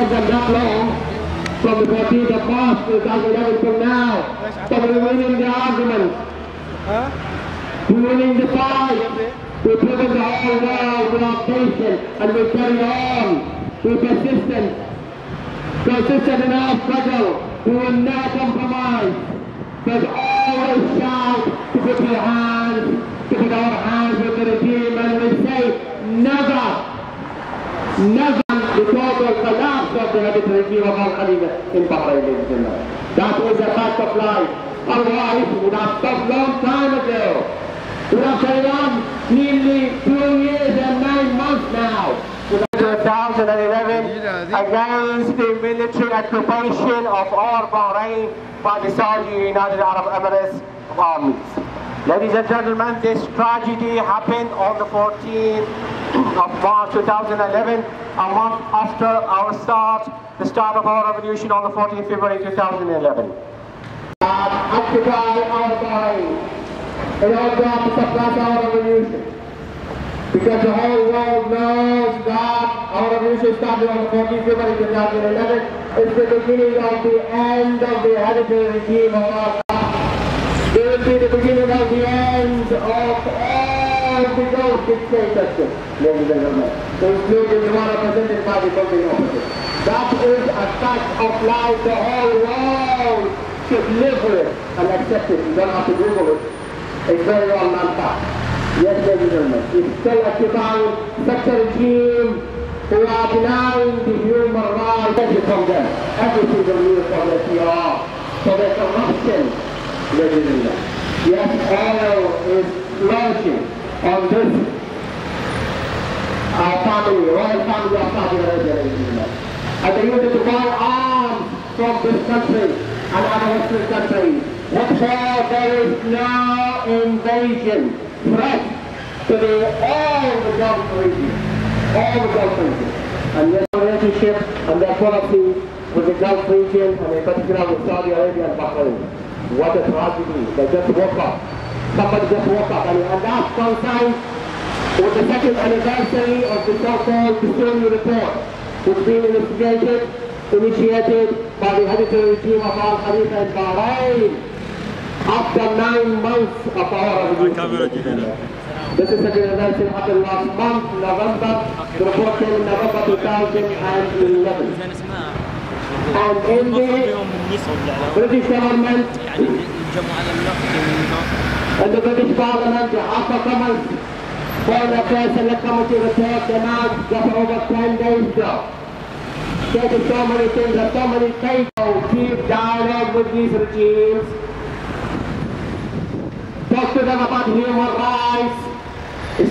took them that long from the 14th of March 2011 till now. But we're winning the argument. We're winning the fight. We're proving the whole world with our patience and we carry on. We're persistent. Consistent in our struggle. We will never compromise. There's always shout to put your hands, to put our hands with the regime and we say never, never the of in Bahrain, ladies and gentlemen. That is a fact of life. Otherwise, we would have stopped long time ago. We would have carried on nearly two years and nine months now. 2011 against the military occupation of all Bahrain by the Saudi United Arab Emirates armies. Ladies and gentlemen, this tragedy happened on the 14th of March 2011, a month after our start, the start of our revolution on the 14th February 2011. Occupy in order to our revolution. Because the whole world knows that our revolution started on the 14th February 2011. It's the beginning of the end of the hereditary regime of our It will be the beginning of the end of all dictatorships, ladies and gentlemen, the. That is a fact of life the whole world should live with it and accept it. You don't have to Google it. It's very well known fact. Yes, ladies and gentlemen, it's still occupying such a regime who are denying the human rights from them. Every single news from the PR, for their corruption, ladies and gentlemen. Yes, oil is flourishing on this our family, royal family of Saudi Arabia. And they used to buy arms from this country and other Western countries. Therefore, there is no invasion threat to the, all the Gulf region, all the Gulf region. And their relationship and their policy with the Gulf region and in particular with Saudi Arabia and Bahrain. What a tragedy. They just woke up. Somebody just woke up and, and that coincides with the second anniversary of the so-called Dusuni report, which being investigated, initiated by the hereditary regime of Al Khalifa in Bahrain after nine months of our revolution. This is a generation happened last month, November, the report came in November 2011. And in the British government, and the British Parliament, the of Commons, Foreign Affairs Select Committee report out just over 10 days ago. Stated so many things that so many people keep dialogue with these regimes talk to them about human rights,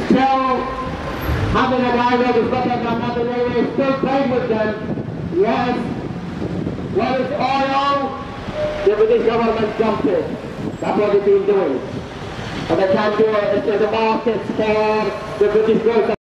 still having a dialogue is better than nothing anyway, still playing with them. Yes, what is oil? The British government jumped it. That's what they've been doing. And they can't do it until the markets for the British growth